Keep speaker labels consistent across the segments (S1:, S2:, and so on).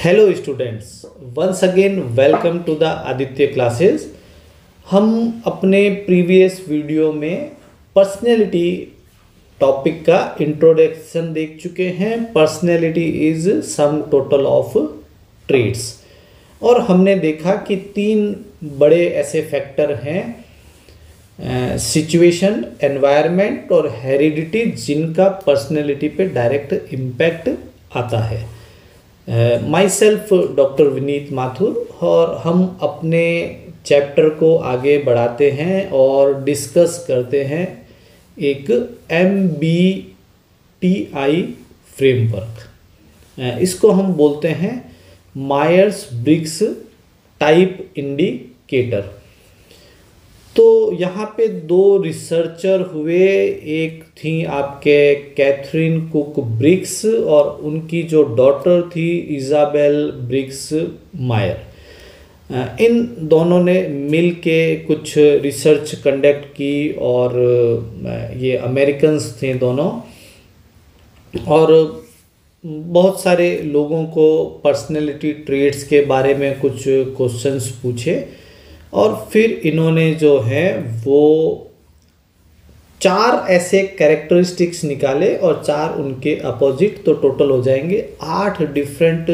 S1: Hello students once again welcome to the Aditya classes हम अपने previous video में personality topic का introduction देख चुके हैं। Personality is sum total of traits और हमने देखा कि तीन बड़े ऐसे फैक्टर हैं सिचुएशन एनवायरनमेंट और हेरिडिटी जिनका पर्सनैलिटी पे डायरेक्ट इम्पैक्ट आता है। Myself doctor Vineet Mathur और हम अपने चैप्टर को आगे बढ़ाते हैं और डिस्कस करते हैं एक M B T I framework इसको हम बोलते हैं मायर्स ब्रिक्स टाइप इंडिकेटर तो यहाँ पे दो रिसर्चर हुए। एक थी आपके कैथरीन कुक ब्रिक्स और उनकी जो डॉटर थी इज़ाबेल ब्रिक्स मायर इन दोनों ने मिल के कुछ रिसर्च कंडक्ट की और ये अमेरिकन्स थे दोनों। और बहुत सारे लोगों को पर्सनैलिटी ट्रेड्स के बारे में कुछ क्वेश्चंस पूछे। और फिर इन्होंने जो है, वो चार ऐसे कैरेक्टरिस्टिक्स निकाले और चार उनके अपोजिट तो टोटल हो जाएँगे। आठ डिफरेंट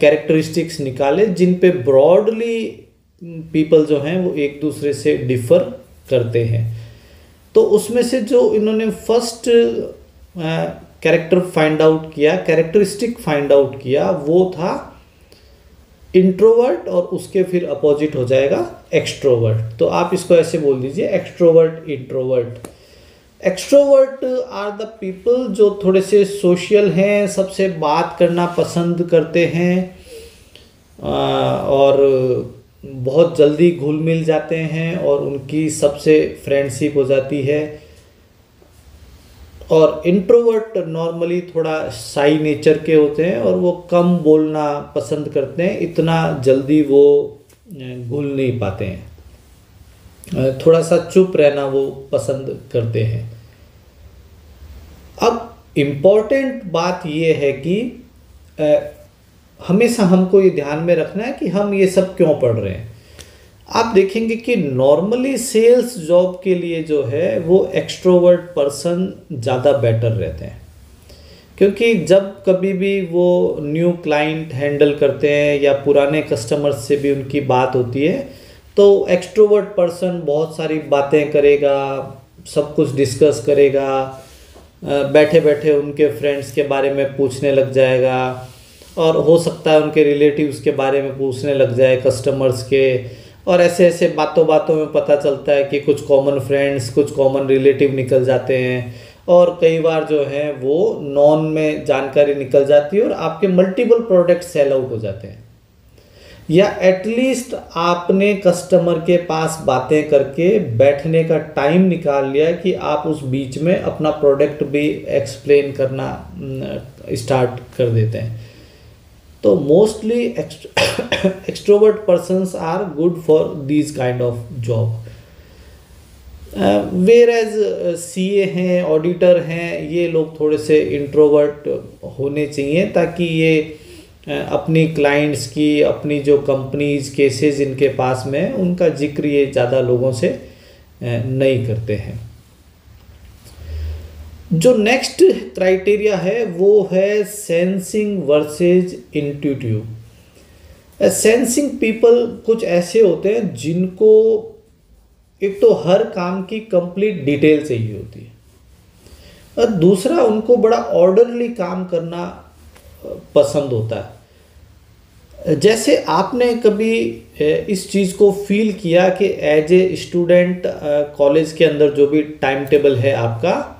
S1: कैरेक्टरिस्टिक्स निकाले जिन पे ब्रॉडली पीपल जो हैं, वो एक दूसरे से डिफर करते हैं। तो उसमें से जो इन्होंने फ़र्स्ट कैरेक्टर फाइंड आउट किया कैरेक्टरिस्टिक फाइंड आउट किया, वो था इंट्रोवर्ट और उसके फिर अपोजिट हो जाएगा एक्सट्रोवर्ट तो आप इसको ऐसे बोल दीजिए extrovert introvert extrovert are the people जो थोड़े से सोशल हैं, सबसे बात करना पसंद करते हैं और बहुत जल्दी घुल मिल जाते हैं और उनकी सबसे फ्रेंडशिप हो जाती है। और इंट्रोवर्ट नॉर्मली थोड़ा साई नेचर के होते हैं और वो कम बोलना पसंद करते हैं, इतना जल्दी वो घुल नहीं पाते हैं। थोड़ा सा चुप रहना वो पसंद करते हैं। अब इंपॉर्टेंट बात ये है कि हमेशा हमको ये ध्यान में रखना है कि हम ये सब क्यों पढ़ रहे हैं। आप देखेंगे कि नॉर्मली सेल्स जॉब के लिए जो है, वो एक्सट्रोवर्ट पर्सन ज़्यादा बेटर रहते हैं। क्योंकि जब कभी भी वो न्यू क्लाइंट हैंडल करते हैं या पुराने कस्टमर्स से भी उनकी बात होती है तो एक्सट्रोवर्ट पर्सन बहुत सारी बातें करेगा, सब कुछ डिस्कस करेगा बैठे बैठे उनके फ्रेंड्स के बारे में पूछने लग जाएगा, और हो सकता है उनके रिलेटिव्स के बारे में पूछने लग जाए कस्टमर्स के और ऐसे ऐसे बातों बातों में पता चलता है कि कुछ कॉमन फ्रेंड्स कुछ कॉमन रिलेटिव निकल जाते हैं। और कई बार जो है वो नॉन में जानकारी निकल जाती है और आपके मल्टीपल प्रोडक्ट सेल आउट हो जाते हैं। या एटलीस्ट आपने कस्टमर के पास बातें करके बैठने का टाइम निकाल लिया कि आप उस बीच में अपना प्रोडक्ट भी एक्सप्लेन करना स्टार्ट कर देते हैं। तो mostly extrovert persons are good for these kind of job whereas C A हैं ऑडिटर हैं, ये लोग थोड़े से इंट्रोवर्ट होने चाहिए ताकि ये अपनी क्लाइंट्स की, अपनी जो कंपनीज़ केसेस इनके पास में, उनका ज़िक्र ये ज़्यादा लोगों से नहीं करते हैं। जो नेक्स्ट क्राइटेरिया है, वो है sensing versus intuitive sensing people कुछ ऐसे होते हैं जिनको एक तो हर काम की कंप्लीट डिटेल चाहिए होती है। और दूसरा, उनको बड़ा ऑर्डरली काम करना पसंद होता है। जैसे आपने कभी इस चीज़ को फील किया कि एज ए स्टूडेंट कॉलेज के अंदर जो भी टाइम टेबल है आपका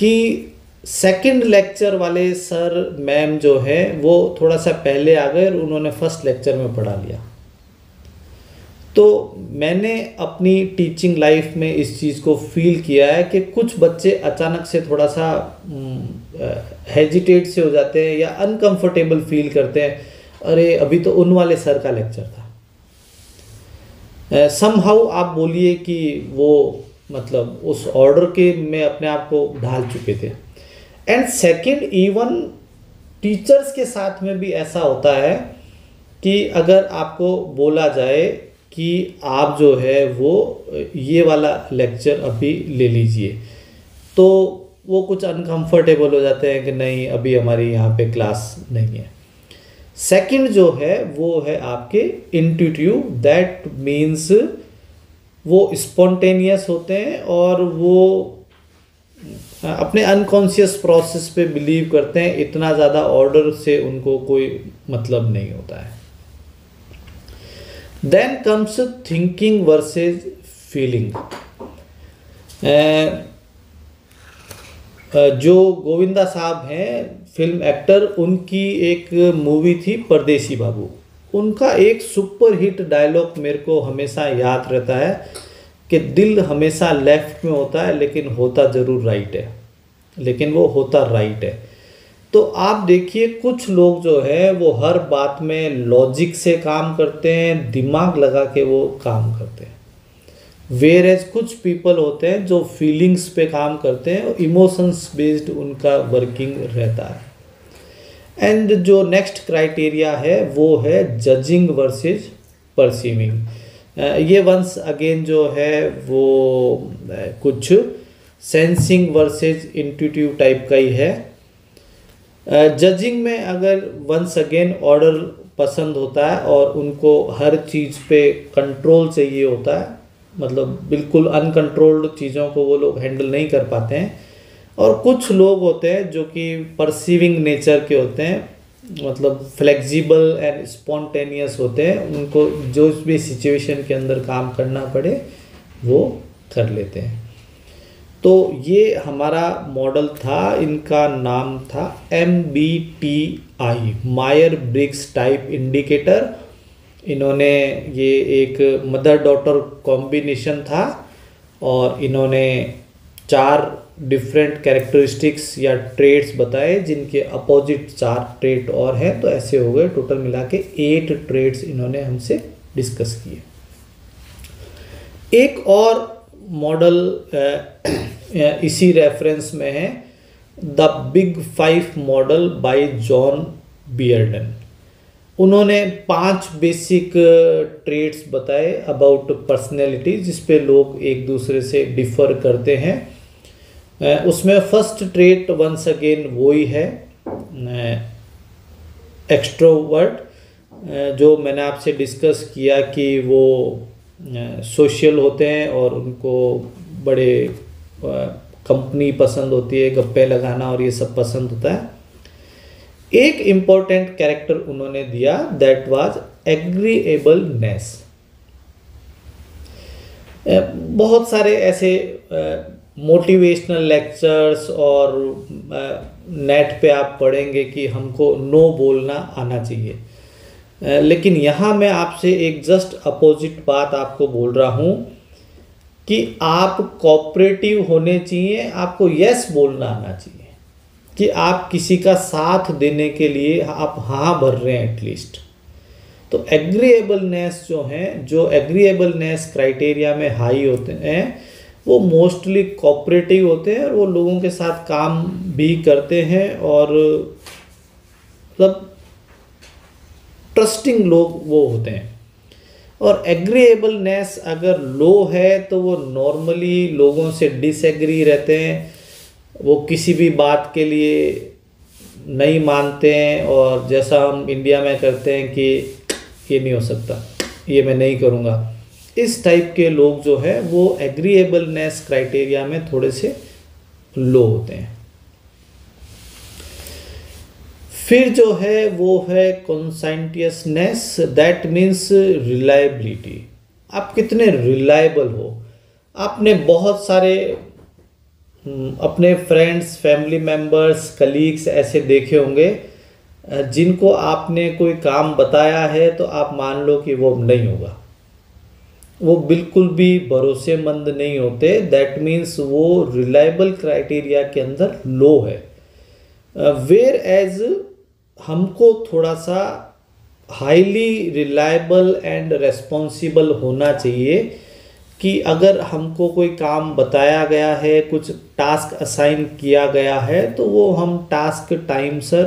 S1: कि सेकंड लेक्चर वाले सर मैम जो है, वो थोड़ा सा पहले आ गए और उन्होंने फ़र्स्ट लेक्चर में पढ़ा लिया। तो मैंने अपनी टीचिंग लाइफ में इस चीज़ को फील किया है कि कुछ बच्चे अचानक से थोड़ा सा हेजिटेट से हो जाते हैं या अनकंफर्टेबल फील करते हैं। अरे, अभी तो उन वाले सर का लेक्चर था। समहाउ आप बोलिए कि वो मतलब उस ऑर्डर के में अपने आप को ढाल चुके थे। एंड सेकंड इवन टीचर्स के साथ में भी ऐसा होता है कि अगर आपको बोला जाए कि आप जो है वो ये वाला लेक्चर अभी ले लीजिए तो वो कुछ अनकंफर्टेबल हो जाते हैं कि नहीं, अभी हमारी यहाँ पे क्लास नहीं है। सेकंड जो है, वो है आपके इंट्यूटिव दैट मीन्स वो स्पॉन्टेनियस होते हैं और वो अपने अनकॉन्शियस प्रोसेस पे बिलीव करते हैं, इतना ज़्यादा ऑर्डर से उनको कोई मतलब नहीं होता है। Then comes thinking versus feeling जो गोविंदा साहब हैं फ़िल्म एक्टर उनकी एक मूवी थी परदेसी बाबू। उनका एक सुपर हिट डायलॉग मेरे को हमेशा याद रहता है कि दिल हमेशा लेफ़्ट में होता है, लेकिन होता ज़रूर राइट है। लेकिन वो होता राइट है। तो आप देखिए, कुछ लोग जो है, वो हर बात में लॉजिक से काम करते हैं, दिमाग लगा के वो काम करते हैं। वेर एज कुछ पीपल होते हैं जो फीलिंग्स पे काम करते हैं, इमोशंस बेस्ड उनका वर्किंग रहता है। एंड जो नेक्स्ट क्राइटेरिया है, वो है जजिंग वर्सेज परसीविंग ये वंस अगेन जो है, वो कुछ सेंसिंग वर्सेज इंट्यूटिव टाइप का ही है. जजिंग में अगर वंस अगेन ऑर्डर पसंद होता है और उनको हर चीज़ पे कंट्रोल चाहिए होता है मतलब बिल्कुल अनकंट्रोल्ड चीज़ों को वो लोग हैंडल नहीं कर पाते हैं और कुछ लोग होते हैं जो कि परसीविंग नेचर के होते हैं मतलब फ्लेक्सिबल एंड स्पॉन्टेनियस होते हैं, उनको जो भी सिचुएशन के अंदर काम करना पड़े, वो कर लेते हैं। तो ये हमारा मॉडल था, इनका नाम था एम बी टी आई मायर ब्रिक्स टाइप इंडिकेटर इन्होंने ये एक मदर डॉटर कॉम्बिनेशन था और इन्होंने चार डिफरेंट कैरेक्टरिस्टिक्स या ट्रेड्स बताए, जिनके अपोजिट चार ट्रेड और हैं तो ऐसे हो गए। टोटल मिला के एट ट्रेड्स इन्होंने हमसे डिस्कस किए। एक और मॉडल इसी रेफरेंस में है the big five model by John Bearden उन्होंने पाँच बेसिक ट्रेड्स बताए अबाउट पर्सनैलिटी जिस पे लोग एक दूसरे से डिफर करते हैं। उसमें फ़र्स्ट ट्रेट वंस अगेन वो ही है एक्स्ट्रोवर्ट जो मैंने आपसे डिस्कस किया कि वो सोशल होते हैं और उनको बड़े कंपनी पसंद होती है, गप्पे लगाना और ये सब पसंद होता है। एक इम्पोर्टेंट कैरेक्टर उन्होंने दिया दैट वाज एग्रीएबलनेस बहुत सारे ऐसे मोटिवेशनल लेक्चर्स और नेट पे आप पढ़ेंगे कि हमको नो बोलना आना चाहिए। लेकिन यहाँ मैं आपसे एक जस्ट अपोजिट बात आपको बोल रहा हूँ कि आप कोऑपरेटिव होने चाहिए, आपको यस बोलना आना चाहिए। कि आप किसी का साथ देने के लिए आप हाँ भर रहे हैं एटलीस्ट तो एग्रीएबलनेस जो है, जो एग्रीएबलनेस क्राइटेरिया में हाई होते हैं वो मोस्टली कॉपरेटिव होते हैं और वो लोगों के साथ काम भी करते हैं और मतलब ट्रस्टिंग लोग वो होते हैं। और एग्रीएबलनेस अगर लो है तो वो नॉर्मली लोगों से डिसएग्री रहते हैं, वो किसी भी बात के लिए नहीं मानते हैं और जैसा हम इंडिया में करते हैं कि ये नहीं हो सकता, ये मैं नहीं करूँगा। इस टाइप के लोग जो है वो एग्रीएबलनेस क्राइटेरिया में थोड़े से लो होते हैं। फिर जो है वो है कॉन्साइंटियसनेस दैट मीन्स रिलायबिलिटी आप कितने रिलायबल हो? आपने बहुत सारे हम्म, अपने फ्रेंड्स फैमिली मेंबर्स कलीग्स ऐसे देखे होंगे जिनको आपने कोई काम बताया है तो आप मान लो कि वो नहीं होगा। वो बिल्कुल भी भरोसेमंद नहीं होते। दैट मीन्स वो रिलायबल क्राइटेरिया के अंदर लो है। वेयर एज हमको थोड़ा सा हाईली रिलायबल एंड रेस्पॉन्सिबल होना चाहिए कि अगर हमको कोई काम बताया गया है, कुछ टास्क असाइन किया गया है तो वो हम टास्क टाइम सर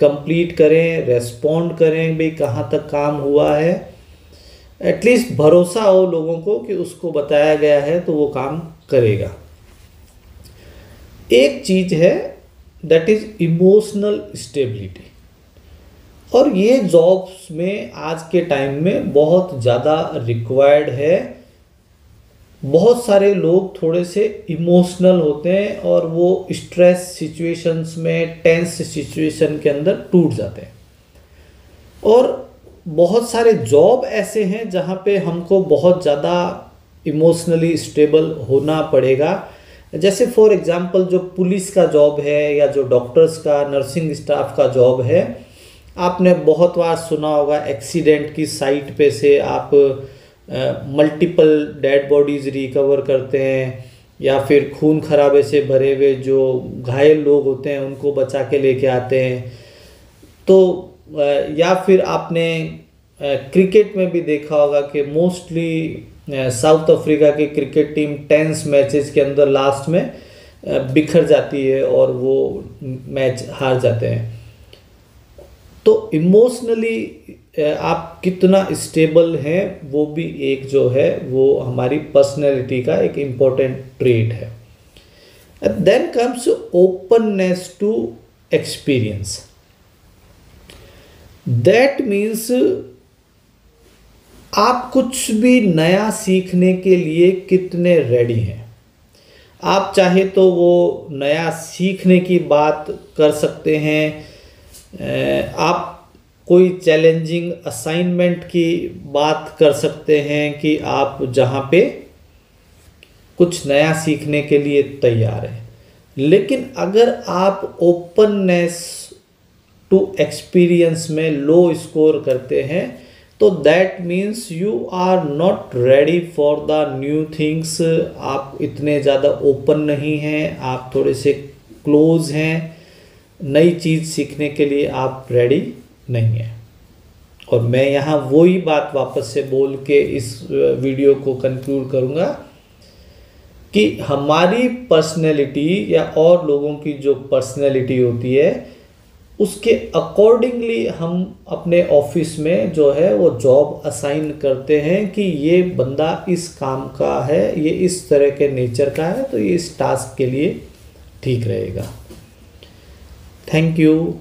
S1: कंप्लीट करें रेस्पॉन्ड करें, भाई कहाँ तक काम हुआ है। एटलीस्ट भरोसा हो लोगों को कि उसको बताया गया है तो वो काम करेगा। एक चीज़ है दैट इज़ इमोशनल स्टेबिलिटी और ये जॉब्स में आज के टाइम में बहुत ज़्यादा रिक्वायर्ड है। बहुत सारे लोग थोड़े से इमोशनल होते हैं और वो स्ट्रेस सिचुएशंस में टेंस सिचुएशन के अंदर टूट जाते हैं। और बहुत सारे जॉब ऐसे हैं जहाँ पे हमको बहुत ज़्यादा इमोशनली स्टेबल होना पड़ेगा। जैसे फॉर एग्जांपल जो पुलिस का जॉब है या जो डॉक्टर्स का नर्सिंग स्टाफ का जॉब है, आपने बहुत बार सुना होगा एक्सीडेंट की साइट पे से आप मल्टीपल डेड बॉडीज़ रिकवर करते हैं या फिर खून खराबे से भरे हुए जो घायल लोग होते हैं उनको बचा के लेके आते हैं। तो या फिर आपने क्रिकेट में भी देखा होगा कि मोस्टली साउथ अफ्रीका की क्रिकेट टीम टेंस मैचेस के अंदर लास्ट में बिखर जाती है और वो मैच हार जाते हैं। तो इमोशनली आप कितना स्टेबल हैं, वो भी एक जो है, वो हमारी पर्सनैलिटी का एक इम्पोर्टेंट ट्रेट है। Then comes openness to experience. That means आप कुछ भी नया सीखने के लिए कितने रेडी हैं? आप चाहे तो वो नया सीखने की बात कर सकते हैं। आप कोई चैलेंजिंग असाइनमेंट की बात कर सकते हैं कि आप जहाँ पे कुछ नया सीखने के लिए तैयार हैं। लेकिन अगर आप ओपननेस टू एक्सपीरियंस में लो स्कोर करते हैं तो that means you are not ready for the new things आप इतने ज़्यादा ओपन नहीं हैं, आप थोड़े से क्लोज हैं। नई चीज़ सीखने के लिए आप रेडी नहीं हैं। और मैं यहाँ वही बात वापस से बोल के इस वीडियो को कंक्लूड करूँगा कि हमारी पर्सनैलिटी या और लोगों की जो पर्सनैलिटी होती है उसके अकॉर्डिंगली हम अपने ऑफ़िस में जो है वो जॉब असाइन करते हैं कि ये बंदा इस काम का है, ये इस तरह के नेचर का है तो ये इस टास्क के लिए ठीक रहेगा। Thank you